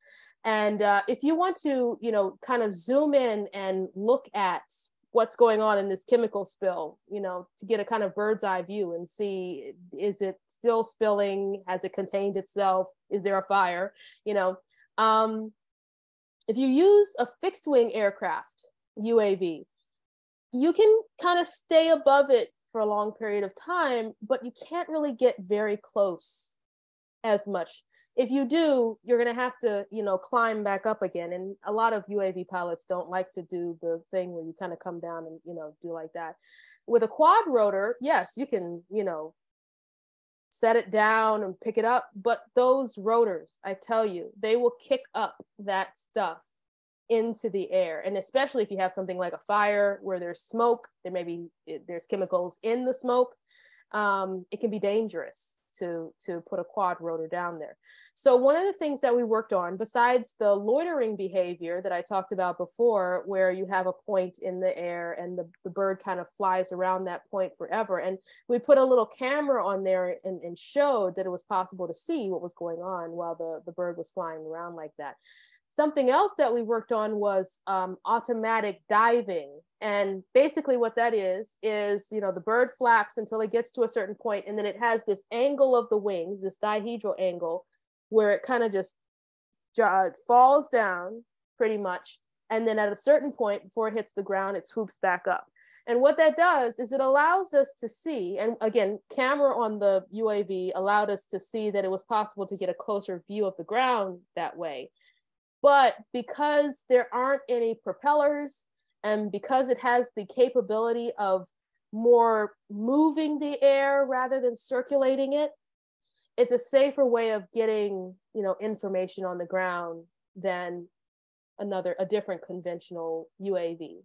and uh, if you want to you know kind of zoom in and look at what's going on in this chemical spill you know to get a kind of bird's eye view and see is it still spilling has it contained itself is there a fire you know um, if you use a fixed wing aircraft, UAV, you can kind of stay above it for a long period of time, but you can't really get very close as much. If you do, you're going to have to, you know, climb back up again. And a lot of UAV pilots don't like to do the thing where you kind of come down and, you know, do like that. With a quad rotor, yes, you can, you know, set it down and pick it up. But those rotors, I tell you, they will kick up that stuff into the air and especially if you have something like a fire where there's smoke there may be there's chemicals in the smoke um, it can be dangerous to to put a quad rotor down there so one of the things that we worked on besides the loitering behavior that i talked about before where you have a point in the air and the, the bird kind of flies around that point forever and we put a little camera on there and, and showed that it was possible to see what was going on while the, the bird was flying around like that Something else that we worked on was um, automatic diving. And basically what that is, is, you know, the bird flaps until it gets to a certain point and then it has this angle of the wings, this dihedral angle, where it kind of just uh, falls down pretty much. And then at a certain point before it hits the ground, it swoops back up. And what that does is it allows us to see, and again, camera on the UAV allowed us to see that it was possible to get a closer view of the ground that way. But because there aren't any propellers and because it has the capability of more moving the air rather than circulating it, it's a safer way of getting, you know, information on the ground than another, a different conventional UAV.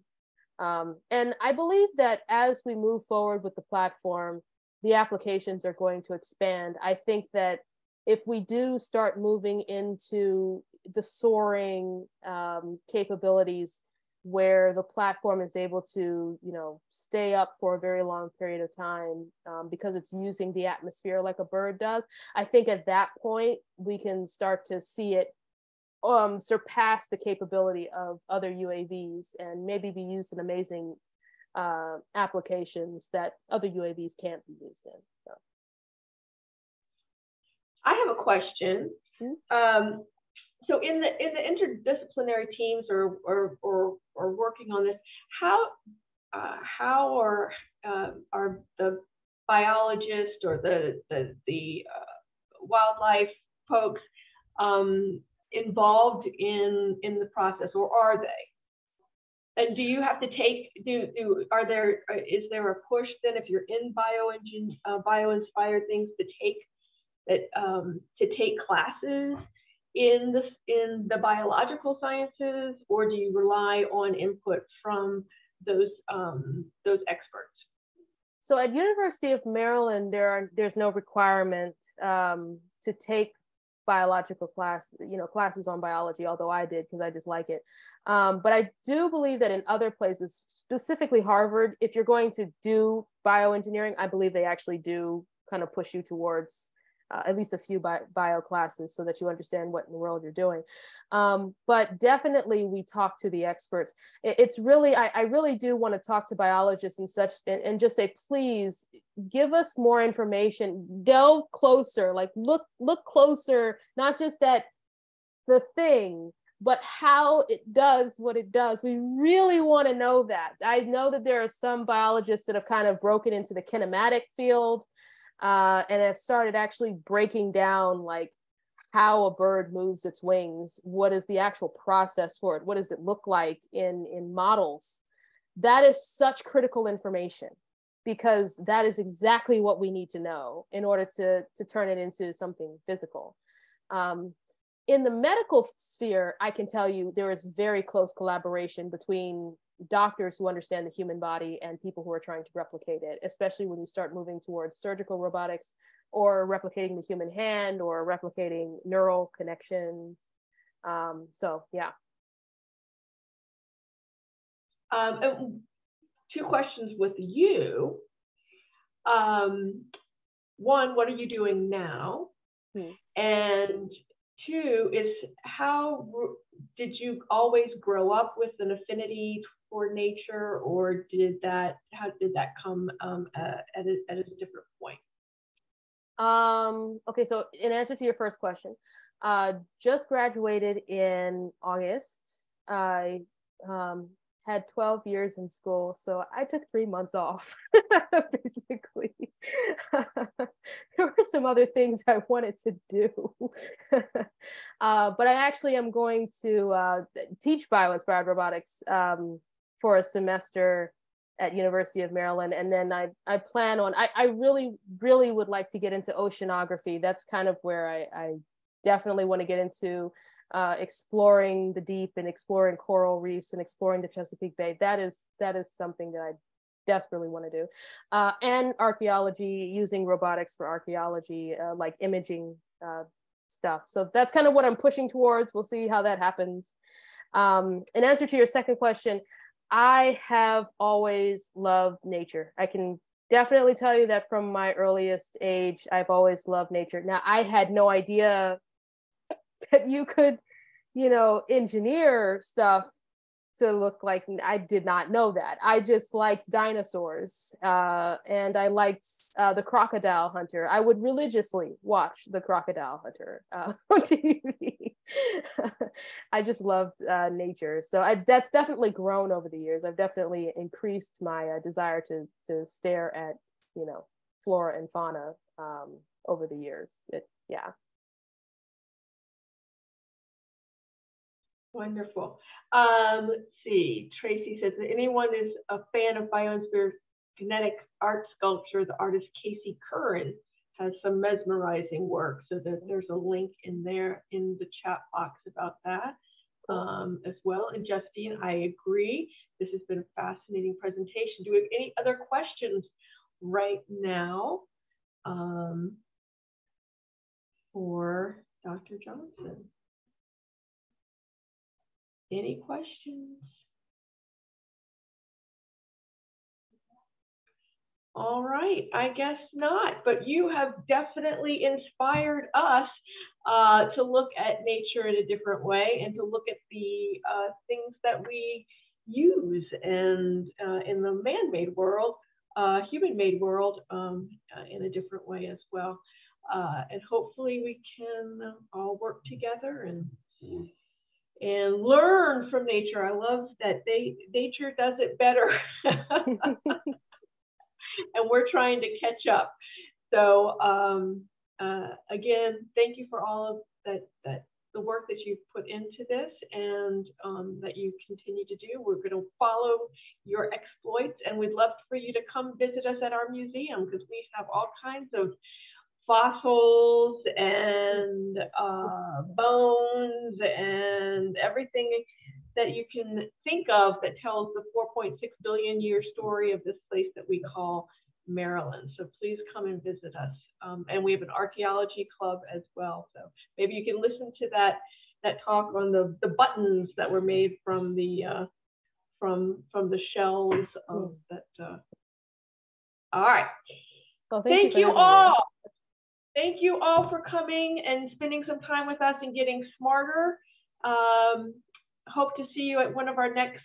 Um, and I believe that as we move forward with the platform, the applications are going to expand. I think that if we do start moving into the soaring um, capabilities where the platform is able to you know stay up for a very long period of time um, because it's using the atmosphere like a bird does i think at that point we can start to see it um, surpass the capability of other uavs and maybe be used in amazing uh, applications that other uavs can't be used in so. i have a question mm-hmm. um, so in the in the interdisciplinary teams or or or, or working on this, how uh, how are uh, are the biologists or the the, the uh, wildlife folks um, involved in in the process, or are they? And do you have to take do do are there uh, there a push then if you're in bio engine uh, bio inspired things to take that um, to take classes in the, in the biological sciences, or do you rely on input from those, um, those experts? So at University of Maryland, there are there's no requirement um, to take biological class, you know, classes on biology, although I did because I just like it. Um, but I do believe that in other places, specifically Harvard, if you're going to do bioengineering, I believe they actually do kind of push you towards uh, at least a few bi- bio classes so that you understand what in the world you're doing. Um, but definitely we talk to the experts. It, it's really, I, I, really do want to talk to biologists and such and, and just say, please give us more information, delve closer, like look, look closer, not just that the thing, but how it does what it does. We really want to know that. I know that there are some biologists that have kind of broken into the kinematic field uh, and have started actually breaking down like how a bird moves its wings what is the actual process for it what does it look like in in models. That is such critical information because that is exactly what we need to know in order to to turn it into something physical. Um, in the medical sphere i can tell you there is very close collaboration between doctors who understand the human body and people who are trying to replicate it, especially when you start moving towards surgical robotics or replicating the human hand or replicating neural connections. Um, so, yeah. Um, two questions with you. Um, one, what are you doing now? Hmm. And two is how did you always grow up with an affinity for nature, or did that how did that come um, uh, at, a, at a different point? Um, okay, so in answer to your first question, Uh, just graduated in August. I um, had 12 years in school, so I took three months off, basically. there were some other things I wanted to do. uh, but I actually am going to uh, teach bio-inspired robotics um, for a semester at University of Maryland. And then I, I plan on, I, I really, really would like to get into oceanography. That's kind of where I, I definitely want to get into uh, exploring the deep and exploring coral reefs and exploring the Chesapeake Bay. That is that is something that I desperately want to do. Uh, and archaeology, using robotics for archaeology, uh, like imaging uh, stuff. So that's kind of what I'm pushing towards. We'll see how that happens. Um, in answer to your second question, I have always loved nature. I can definitely tell you that from my earliest age, I've always loved nature. Now, I had no idea that you could, you know, engineer stuff to look like I did not know that. I just liked dinosaurs uh, and I liked uh, the crocodile hunter. I would religiously watch the crocodile hunter uh, on TV. I just loved uh, nature. So I, that's definitely grown over the years. I've definitely increased my uh, desire to, to stare at, you know, flora and fauna um, over the years. It, yeah. Wonderful. Um, let's see. Tracy says that anyone is a fan of biosphere kinetic art sculpture, the artist Casey Curran has some mesmerizing work. So that there's a link in there in the chat box about that um, as well. And Justine, I agree. This has been a fascinating presentation. Do we have any other questions right now um, for Dr. Johnson? Any questions? All right, I guess not, but you have definitely inspired us uh, to look at nature in a different way and to look at the uh, things that we use and uh, in the man-made world, uh, human-made world um, uh, in a different way as well. Uh, and hopefully we can all work together and and learn from nature. I love that they nature does it better. and we're trying to catch up. So um, uh, again, thank you for all of that, that the work that you've put into this and um, that you continue to do. We're going to follow your exploits and we'd love for you to come visit us at our museum because we have all kinds of fossils and uh, bones and everything that you can think of that tells the 4.6 billion year story of this place that we call Maryland. So please come and visit us. Um, and we have an archaeology club as well. So maybe you can listen to that that talk on the, the buttons that were made from the uh, from from the shells of hmm. that. Uh... All right. Well, thank, thank you, you all. Thank you all for coming and spending some time with us and getting smarter. Um, hope to see you at one of our next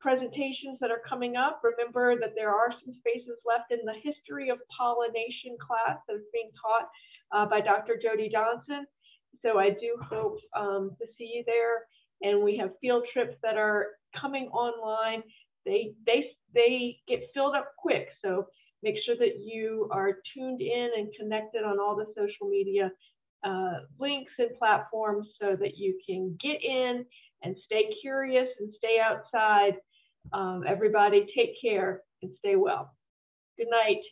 presentations that are coming up. Remember that there are some spaces left in the history of pollination class that is being taught uh, by Dr. Jody Johnson. So I do hope um, to see you there. And we have field trips that are coming online. They, they, they get filled up quick. So make sure that you are tuned in and connected on all the social media uh, links and platforms so that you can get in and stay curious and stay outside um, everybody take care and stay well. Good night.